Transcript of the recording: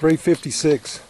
356.